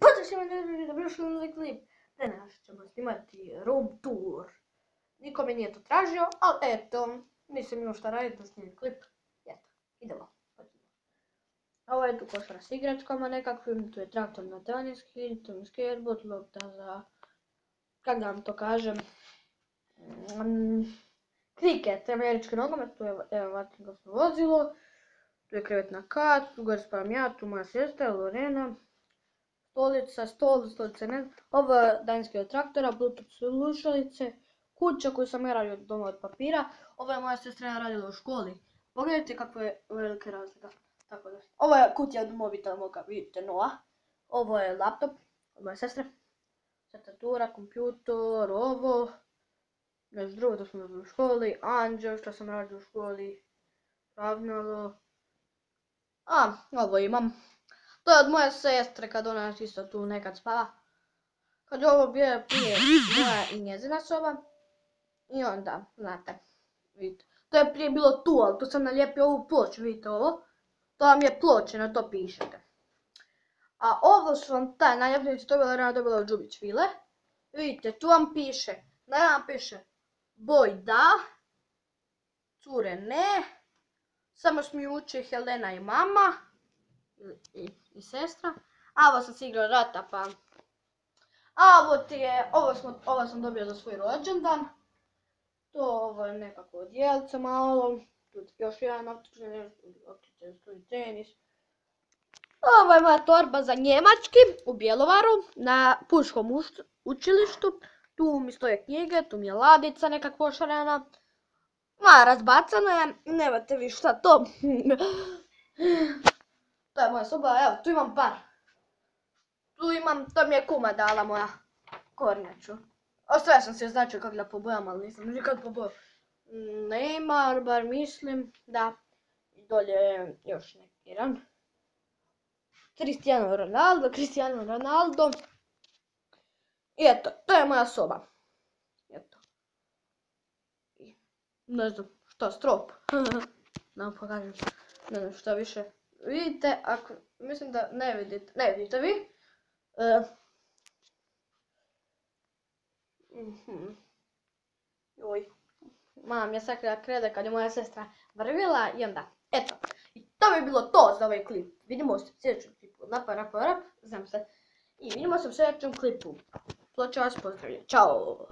pozdrav svima ljudi, dobrodošli na novi klip. Danas ćemo snimati room tour. Niko mi nije to tražio, ali eto, nisam imao šta raditi da snimim klip. Eto, idemo. Ovo je tu košara s igračkama nekakvim, tu je traktor na teniski, tu je skateboard, lopta za, kak da vam to kažem, mm, kriket, američki nogomet, tu je evo vatrogasno vozilo, tu je krevet na kat, tu gore spavam ja, tu moja sestra, Lorena, stolica, stol, stolice ne, ovo je daljinski od traktora, bluetooth slušalice, kuća koju sam ja radio doma od papira, ovo je moja sestra radila u školi. Pogledajte kakva je velika razlika. Tako da. Ovo je kutija od mobitela moga, vidite, nova. Ovo je laptop od moje sestre. Tastatura, kompjutor, ovo. Nešto drugo to smo radili u školi. Anđel što sam radio u školi. Ravnalo. A, ovo imam. To je od moje sestre kad ona isto tu nekad spava. Kad je ovo bio prije moja i njezina soba. I onda, znate, vidite. To je prije bilo tu, ali tu sam nalijepio ovu ploču, vidite ovo. To vam je ploče, na to pišete. A ovo su vam taj naljepnici, to je bila rana dobila od Đubić Vile. Vidite, tu vam piše, na vam piše boj da, cure ne, samo smijuće Helena i mama i, sestra. A ovo sam si rata pa... A ovo ti je, ovo, sam dobio za svoj rođendan. To ovo je nekako odjelce malo. Tu još jedan optičan tenis. Ovo je moja torba za njemački u Bjelovaru na Puškom učilištu. Tu mi stoje knjige, tu mi je ladica neka pošarena. Ma, razbacana je, nemate vi šta to. To je moja soba, evo, tu imam par. Tu imam, to mi je kuma dala moja kornjaču. Ostavio sam se znači kako da pobojam, ali nisam nikad pobojao. Neymar, bar mislim, da. I dolje još neki jedan. Cristiano Ronaldo, Cristiano Ronaldo. I eto, to je moja soba. Eto. Ne znam, šta, strop. da vam pokažem. Ne znam šta više. Vidite, ako, mislim da ne vidite, ne vidite vi. E. Joj. Mam je sakrila krede kad je moja sestra vrvila i onda, eto. I to bi bilo to za ovaj klip. Vidimo se u sljedećem klipu. Napa, napa, rap, znam se. I vidimo se u sljedećem klipu. Ploča vas pozdravlja. Ćao!